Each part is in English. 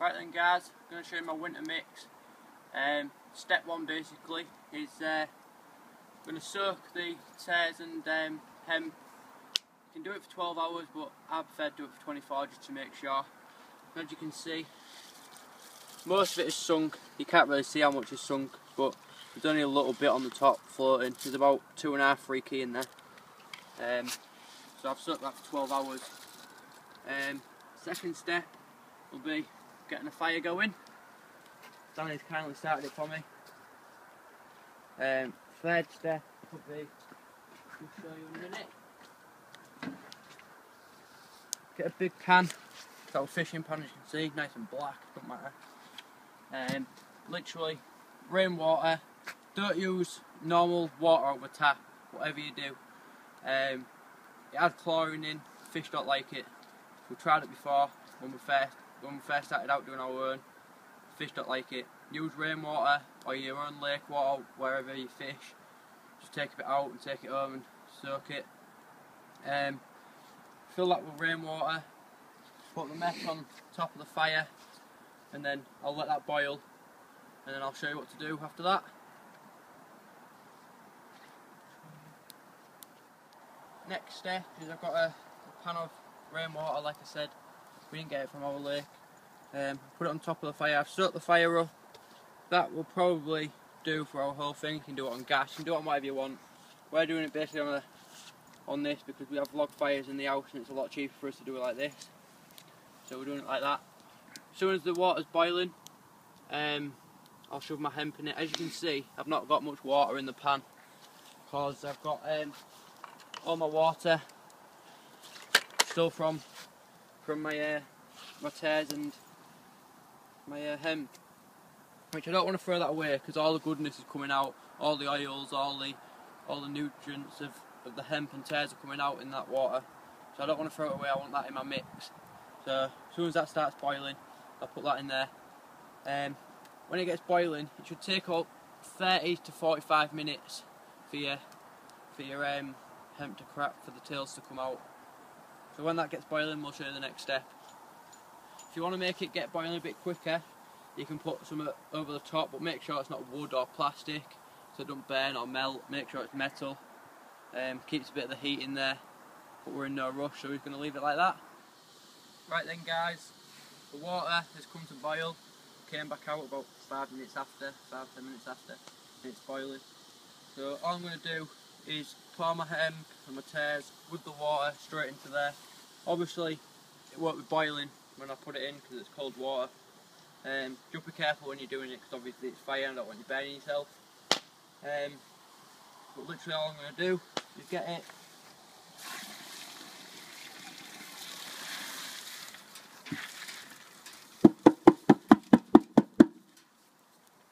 Right then guys, I'm going to show you my winter mix. Um, step one basically is uh, I'm going to soak the tares and um, hemp. You can do it for 12 hours but I prefer to do it for 24 just to make sure. As you can see, most of it is sunk. You can't really see how much is sunk but there's only a little bit on the top floating. There's about two and a half, three key in there. Um, so I've soaked that for 12 hours. Um, second step will be getting the fire going. Danny's kindly started it for me. Um, third step be, I'll show you in a minute. Get a big pan, got a fishing pan as you can see, nice and black, don't matter. Um, literally, rainwater, don't use normal water a tap, whatever you do. Um, it has chlorine in, fish don't like it. We tried it before when we first when we first started out doing our own. Fish don't like it. Use rainwater or your own lake water wherever you fish. Just take a bit out and take it home and soak it. Um, fill that with rainwater. Put the mesh on top of the fire, and then I'll let that boil, and then I'll show you what to do after that. Next step is I've got a, a pan of rainwater, like I said. We didn't get it from our lake. Um, put it on top of the fire. I've set the fire up. That will probably do for our whole thing. You can do it on gas. You can do it on whatever you want. We're doing it basically on a on this because we have log fires in the house and it's a lot cheaper for us to do it like this. So we're doing it like that. As soon as the water's boiling, um, I'll shove my hemp in it. As you can see, I've not got much water in the pan because I've got um, all my water still from from my uh, my tares and my uh, hemp, which I don't want to throw that away because all the goodness is coming out, all the oils, all the all the nutrients of, of the hemp and tares are coming out in that water. So I don't want to throw it away. I want that in my mix. So as soon as that starts boiling, I'll put that in there. Um, when it gets boiling, it should take up 30 to 45 minutes for your for your um, hemp to crack, for the tails to come out. So when that gets boiling, we'll show you the next step. If you want to make it get boiling a bit quicker, you can put some over the top, but make sure it's not wood or plastic, so it don't burn or melt. Make sure it's metal. Um, keeps a bit of the heat in there, but we're in no rush, so we're going to leave it like that. Right then, guys, the water has come to boil. Came back out about five minutes after, five ten minutes after, and it's boiling. So all I'm going to do is pour my hemp and my tares with the water straight into there. Obviously, it won't be boiling when I put it in because it's cold water. Um, just be careful when you're doing it because obviously it's fire and I don't want you burning yourself. Um, but literally all I'm going to do is get it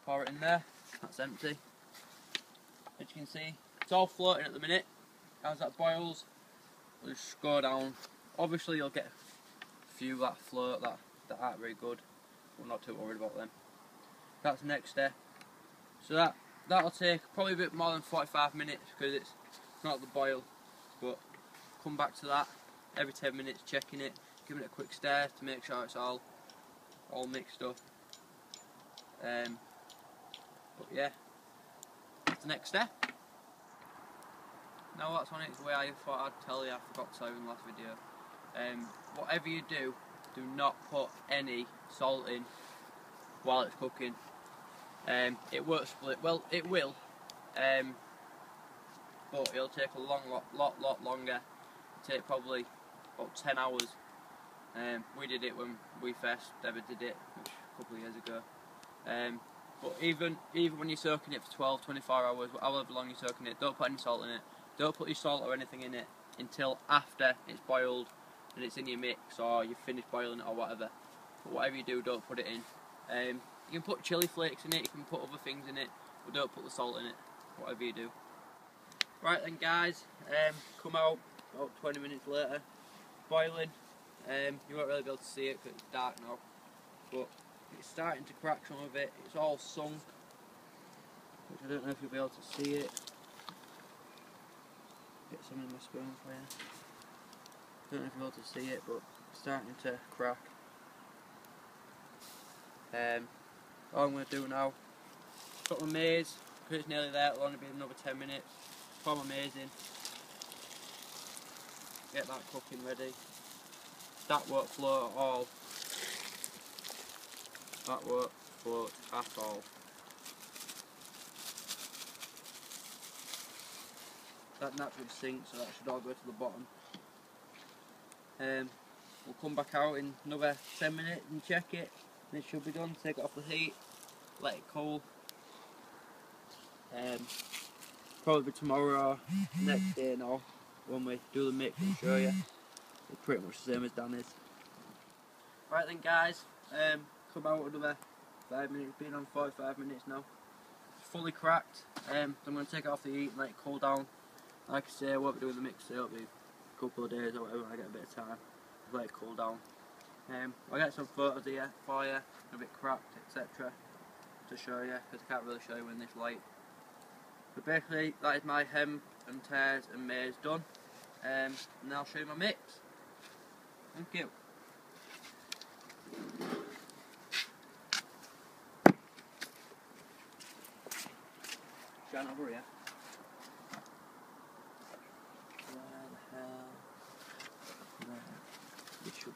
pour it in there, that's empty. As you can see, it's all floating at the minute. As that boils, we'll just go down. Obviously you'll get a few that float that, that aren't very good. We're not too worried about them. That's the next step. So that that'll take probably a bit more than 45 minutes because it's not the boil. But come back to that every 10 minutes, checking it, giving it a quick stir to make sure it's all all mixed up. Um, but yeah, that's the next step. Now that's on its way, I thought I'd tell you, I forgot to tell you in the last video. Um, whatever you do, do not put any salt in while it's cooking. Um, it won't split, well it will, um, but it'll take a long, lot, lot, lot longer. It'll take probably about 10 hours. Um, we did it when we first ever did it, which a couple of years ago. Um, but even even when you're soaking it for 12, 24 hours, however long you're soaking it, don't put any salt in it. Don't put your salt or anything in it until after it's boiled and it's in your mix or you've finished boiling it or whatever. But whatever you do, don't put it in. Um, you can put chili flakes in it, you can put other things in it, but don't put the salt in it, whatever you do. Right then guys, um, come out about 20 minutes later, boiling. Um, you won't really be able to see it because it's dark now, but it's starting to crack some of it. It's all sunk, which I don't know if you'll be able to see it. Get some in my spoon for you. Don't know if you'll be able to see it, but starting to crack. Um, all I'm going to do now, put my maize, because it's nearly there, it'll only be another 10 minutes. Pour my maize in. Get that cooking ready. That won't float at all. That won't float at all. That naturally sinks, so that should all go to the bottom. Um, we'll come back out in another 10 minutes and check it. And it should be done. Take it off the heat, let it cool. Um, probably tomorrow or next day now when we do the mix and show you. It's pretty much the same as Danny's. Right then guys, um, come out another 5 minutes, been on 45 minutes now. It's fully cracked. Um, so I'm going to take it off the heat and let it cool down. Like I say, I won't be doing the mix today, it'll be a couple of days or whatever when I get a bit of time. To let it cool down. Um, I'll get some photos here for you, a bit cracked, etc. to show you, because I can't really show you in this light. But basically, that is my hemp and tares and maize done. Um, and I'll show you my mix. Thank you. Shine over here. We should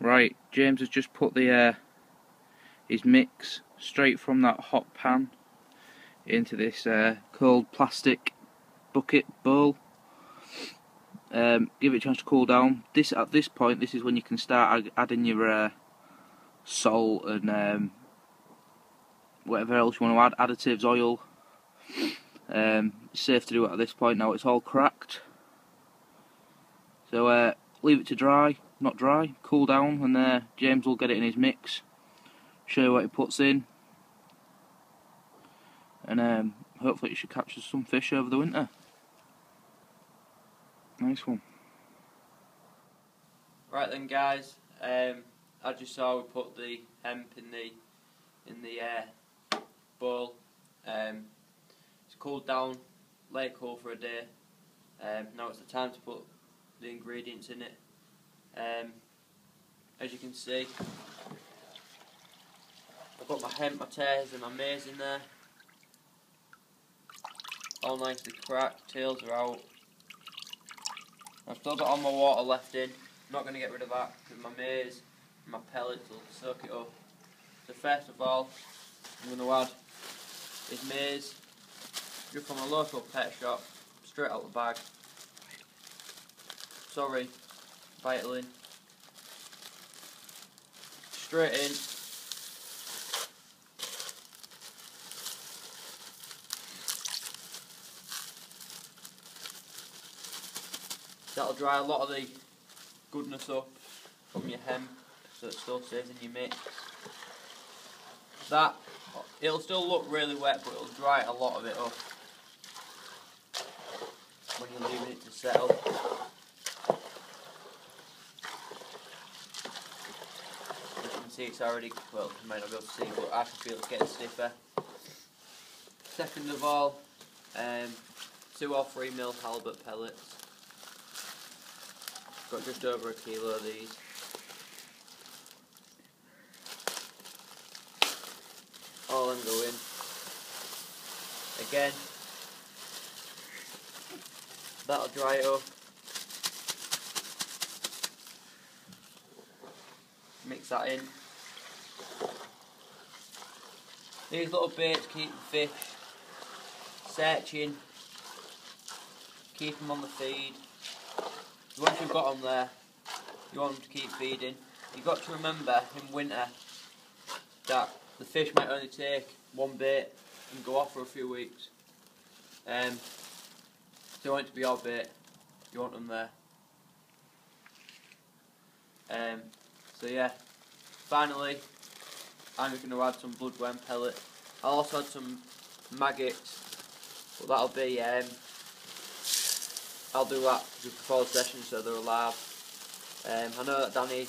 Right, James has just put the uh, his mix straight from that hot pan into this uh, cold plastic bucket bowl. Um, give it a chance to cool down. This at this point, this is when you can start adding your uh, salt and um, whatever else you want to add, additives, oil. Um, safe to do it at this point now. It's all cracked. So uh, leave it to dry, not dry, cool down, and uh, James will get it in his mix. Show you what he puts in, and um, hopefully it should capture some fish over the winter. Nice one. Right then, guys. Um, as you saw, we put the hemp in the in the uh, bowl. Um, it's cooled down, let it cool for a day. Um, now it's the time to put the ingredients in it. Um, as you can see, I've got my hemp, my tares, and my maize in there. All nicely cracked, tails are out. I've still got all my water left in. I'm not going to get rid of that because my maize and my pellets will soak it up. So first of all, I'm going to add is maize, just from a local pet shop, straight out the bag. Sorry, Vitalin. Straight in. That'll dry a lot of the goodness up from your hemp so it still stays in your mix. That, it'll still look really wet but it'll dry a lot of it up when you're leaving it to settle. You can see it's already, well you might not be able to see but I can feel it's getting stiffer. Second of all, um, two or three mil halibut pellets. Got just over a kilo of these. All them go in. Again. That'll dry it up. Mix that in. These little baits keep the fish searching, keep them on the feed. Once you've got them there, you want them to keep feeding. You've got to remember in winter that the fish might only take one bait and go off for a few weeks. Um, so you want it to be your bait, you want them there. Um, so yeah, finally, I'm going to add some bloodworm pellet. I'll also add some maggots, but that'll be um, I'll do that just before the session so they're alive. Um, I know that Danny,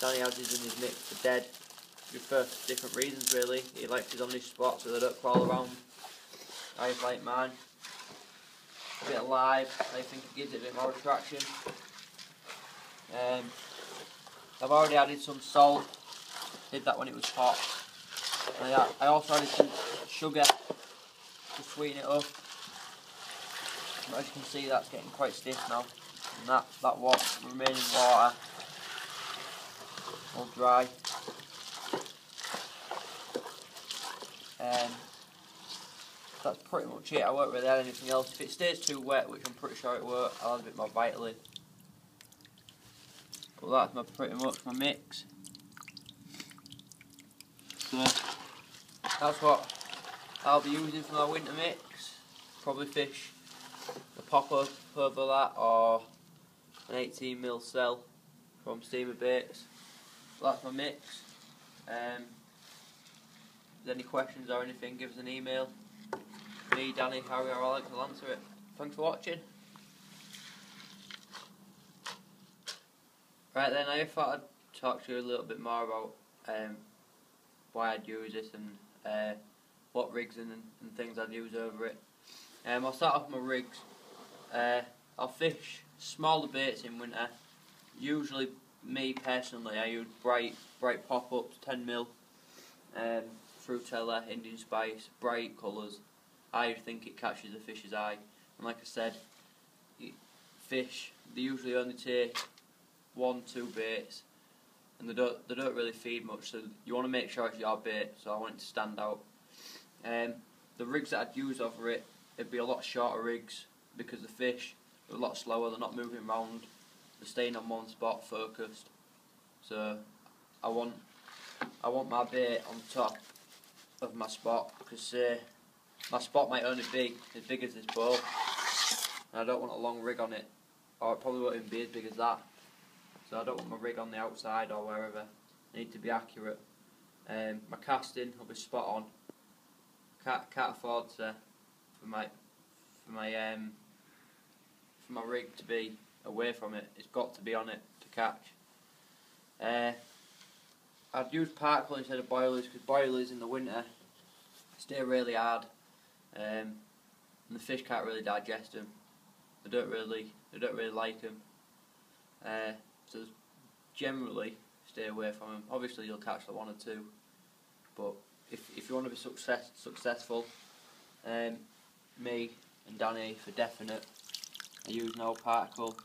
Danny has his in his mix for dead, just for different reasons really. He likes his on spot so they don't crawl around. I like mine. A bit alive, I think it gives it a bit more attraction. Um, I've already added some salt, did that when it was hot. I, I also added some sugar to sweeten it up. As you can see that's getting quite stiff now. And that, that what remaining water will dry. Um, that's pretty much it. I won't really add anything else. If it stays too wet, which I'm pretty sure it won't, I'll add a bit more Vitalin. But that's my pretty much my mix. So that's what I'll be using for my winter mix. Probably fish a pop up over that or an 18 mil cell from Steamer Baits. So that's my mix. Um, if there's any questions or anything, give us an email. Me, Danny, Harry, or Alex will answer it. Thanks for watching. Right then, I thought I'd talk to you a little bit more about um, why I'd use this and uh, what rigs and, and things I'd use over it. Um, I'll start off my rigs. Uh, I'll fish smaller baits in winter. Usually, me personally, I use bright, bright pop-ups, 10 mil, um, Indian Spice, bright colours. I think it catches the fish's eye. And like I said, fish they usually only take one, two baits, and they don't they don't really feed much. So you want to make sure it's your bait. So I want it to stand out. Um, the rigs that I'd use over it, it'd be a lot shorter rigs because the fish are a lot slower. They're not moving around. They're staying on one spot, focused. So I want I want my bait on top of my spot because uh, my spot might only be as big as this bowl. And I don't want a long rig on it, or it probably won't even be as big as that. So I don't want my rig on the outside or wherever. I need to be accurate. Um, my casting will be spot on. Can't, can't afford to for my for my um for my rig to be away from it. It's got to be on it to catch. Uh, I'd use particle instead of boilies because boilies in the winter stay really hard, um, and the fish can't really digest them. They don't really they don't really like them. Uh, so generally stay away from them. Obviously you'll catch the one or two, but if if you want to be success successful, um, me and Danny for definite. I use no particle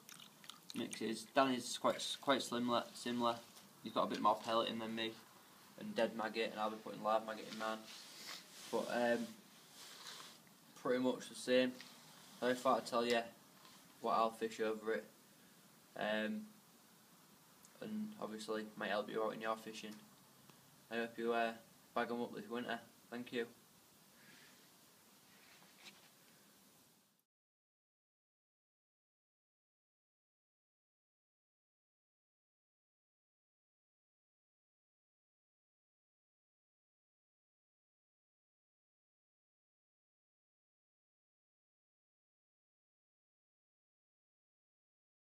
mixes. Danny's quite quite similar. Similar. He's got a bit more pelleting than me, and dead maggot, and I'll be putting live maggot in mine. But um, pretty much the same. I thought I'd tell you what I'll fish over it. Um, and obviously might help you out in your fishing. I hope you uh, bag them up this winter. Thank you.